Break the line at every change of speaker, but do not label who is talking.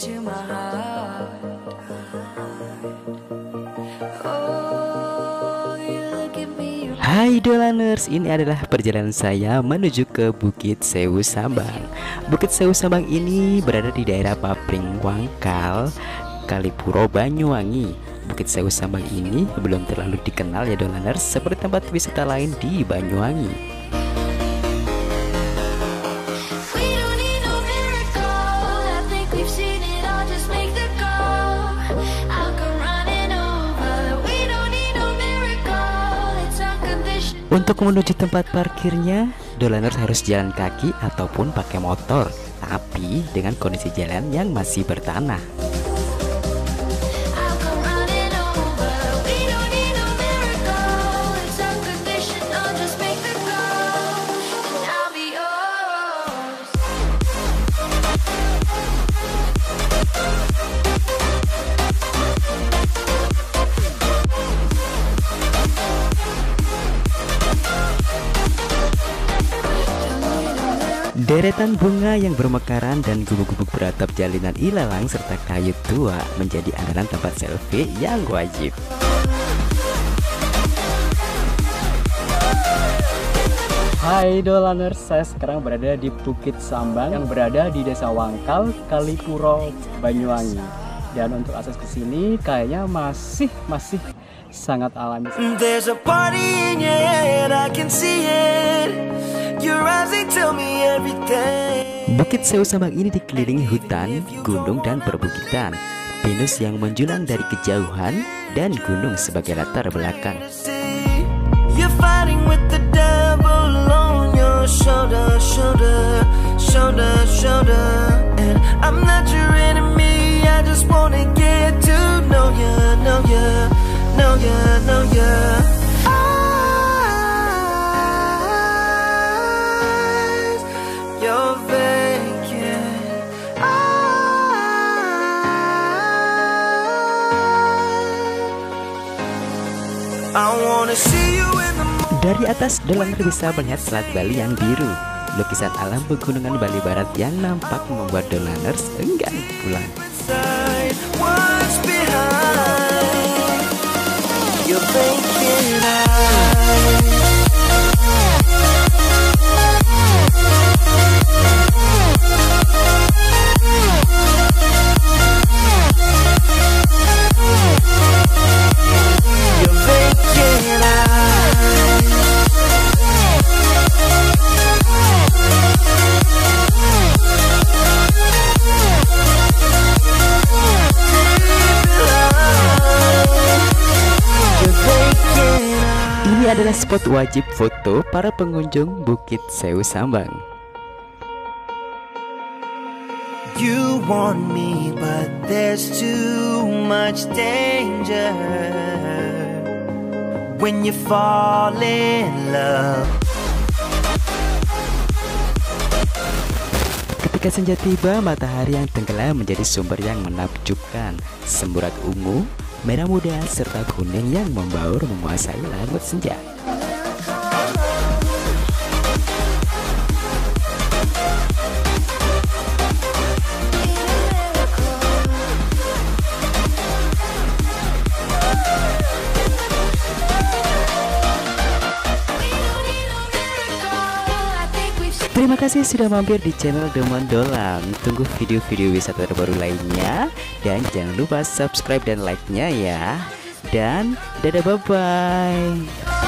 into my heart.
Hai Dolaners, ini adalah perjalanan saya menuju ke Bukit Sewu Sambang. Bukit Sewu Sambang ini berada di daerah Papring Wangkal, Kalipuro, Banyuwangi. Bukit Sewu Sambang ini belum terlalu dikenal ya Dolaners seperti tempat wisata lain di Banyuwangi. Untuk menuju tempat parkirnya, Dolaners harus jalan kaki ataupun pakai motor, tapi dengan kondisi jalan yang masih bertanah. Deretan bunga yang bermekaran dan gubuk-gubuk beratap jalinan ilalang serta kayu tua menjadi andalan tempat selfie yang wajib.
Hai Dolaners, saya sekarang berada di Bukit Sambang yang berada di Desa Wangkal, Kalipuro, Banyuwangi. Dan untuk akses ke sini kayaknya masih masih sangat alami.
There's a party in your head, I can see it. Your eyes, they tell me everything.
Bukit Sewu Sambang ini dikelilingi hutan, gunung dan perbukitan. Pinus yang menjulang dari kejauhan dan gunung sebagai latar belakang.
See, you're fighting with the devil on your shoulder, shoulder, shoulder, shoulder. In the morning.
Dari atas Dolaner bisa melihat Selat Bali yang biru. Lukisan alam pegunungan Bali Barat yang nampak membuat Dolaners enggan pulang. Adalah spot wajib foto para pengunjung Bukit Sewu Sambang.
You want me, but there's too much danger when you fall in love.
Ketika senja tiba, matahari yang tenggelam menjadi sumber yang menakjubkan. Semburat ungu, merah muda, serta kuning yang membaur menguasai langit senja. Terima kasih sudah mampir di channel Demon Dolang. Tunggu video-video wisata terbaru lainnya dan jangan lupa subscribe dan like-nya ya. Dan dadah bye-bye.